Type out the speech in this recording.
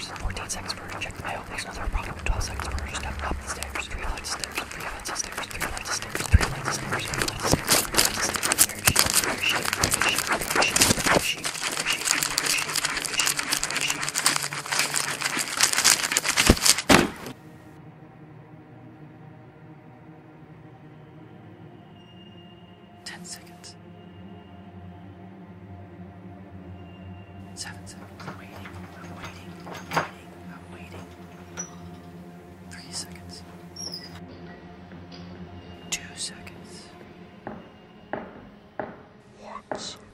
stairs. 14 seconds for her. Check the mail. There's another problem. 12 seconds for her. Step up the stairs. Three flights of stairs. Three flights of stairs. Three flights of stairs. Three flights of stairs. Three flights of stairs. Three flights of stairs. Where is she? Where is she? Where is she? Where is she? Where is she? Where is she? Where is she? Where is she? Ten seconds. Seven seconds. Waiting. Two seconds. One second.